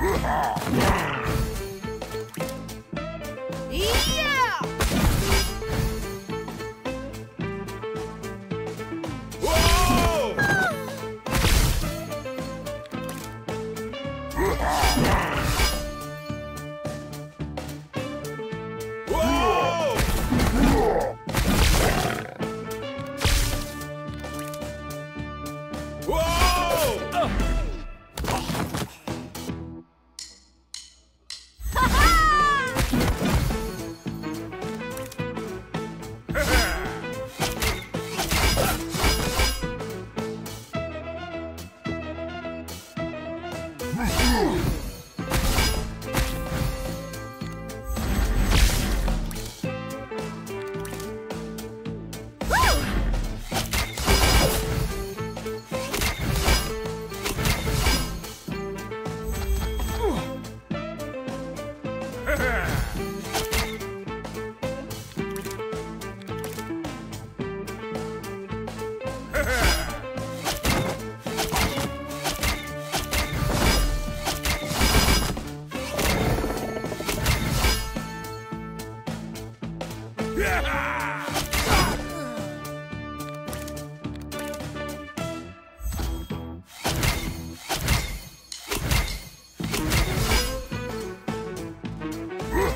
Yeah!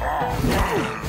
Yeah!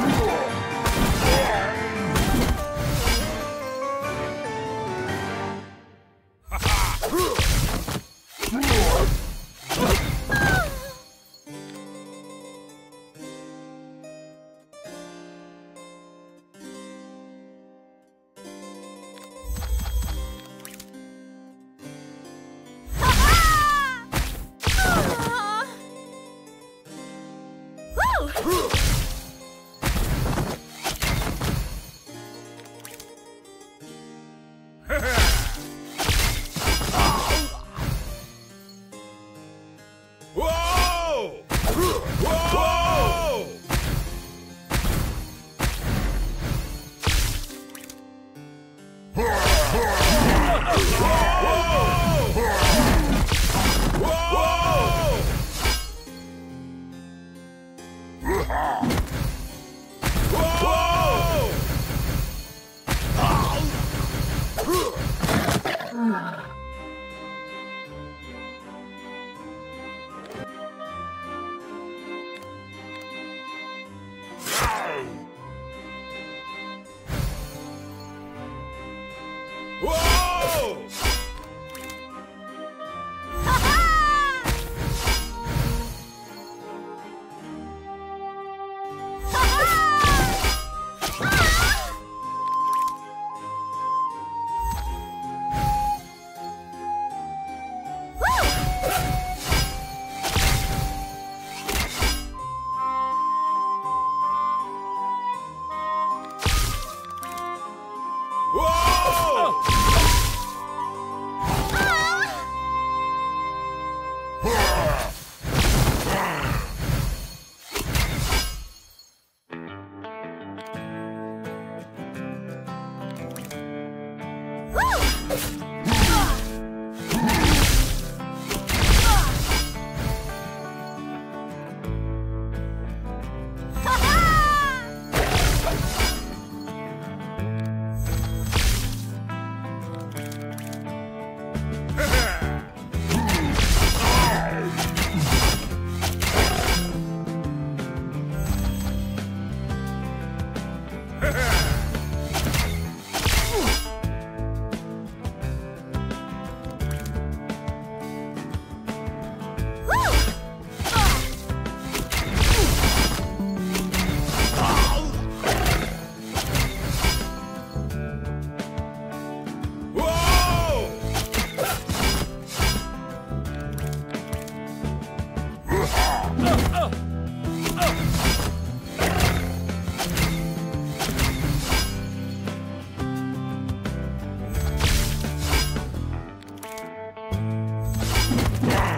Cool. Back.